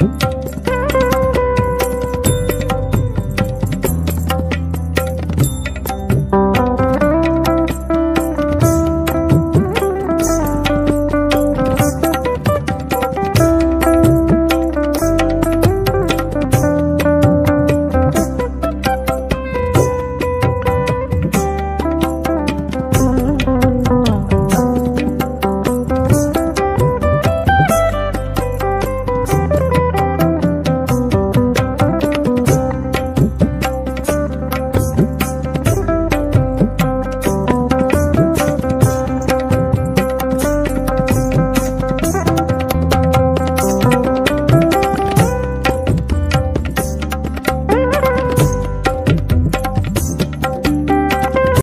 Música